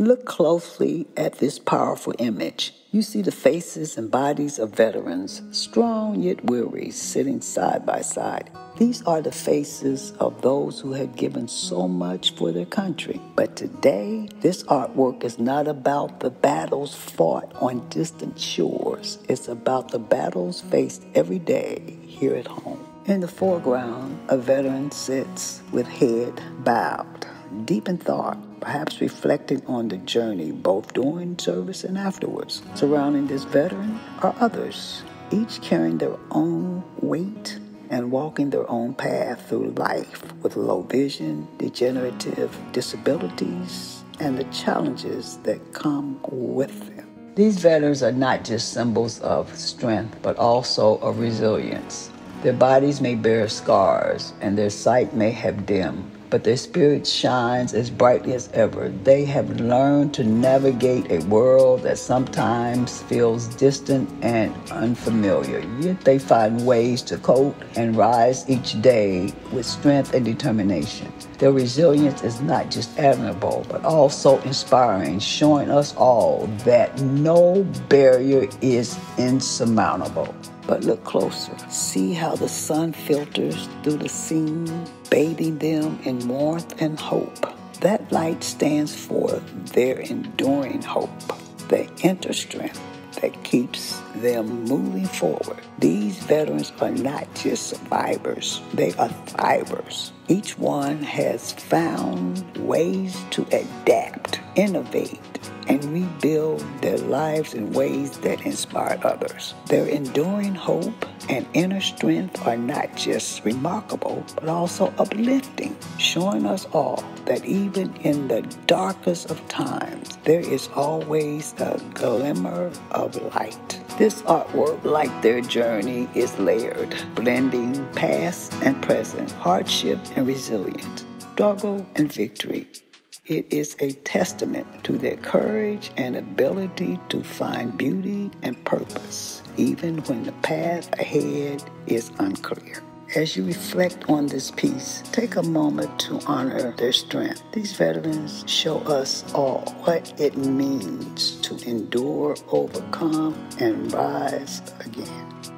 Look closely at this powerful image. You see the faces and bodies of veterans, strong yet weary, sitting side by side. These are the faces of those who have given so much for their country. But today, this artwork is not about the battles fought on distant shores. It's about the battles faced every day here at home. In the foreground, a veteran sits with head bowed, deep in thought perhaps reflecting on the journey both during service and afterwards. Surrounding this veteran are others, each carrying their own weight and walking their own path through life with low vision, degenerative disabilities, and the challenges that come with them. These veterans are not just symbols of strength, but also of resilience. Their bodies may bear scars, and their sight may have dimmed, but their spirit shines as brightly as ever. They have learned to navigate a world that sometimes feels distant and unfamiliar. Yet they find ways to cope and rise each day with strength and determination. Their resilience is not just admirable, but also inspiring, showing us all that no barrier is insurmountable. But look closer. See how the sun filters through the scene, bathing them in warmth and hope. That light stands for their enduring hope, the inner strength that keeps them moving forward. These veterans are not just survivors, they are thrivers. Each one has found ways to adapt, innovate, and rebuild their lives in ways that inspire others. Their enduring hope and inner strength are not just remarkable, but also uplifting, showing us all that even in the darkest of times, there is always a glimmer of light. This artwork, like their journey, is layered, blending past and present, hardship and resilience, struggle and victory. It is a testament to their courage and ability to find beauty and purpose, even when the path ahead is unclear. As you reflect on this piece, take a moment to honor their strength. These veterans show us all what it means to endure, overcome, and rise again.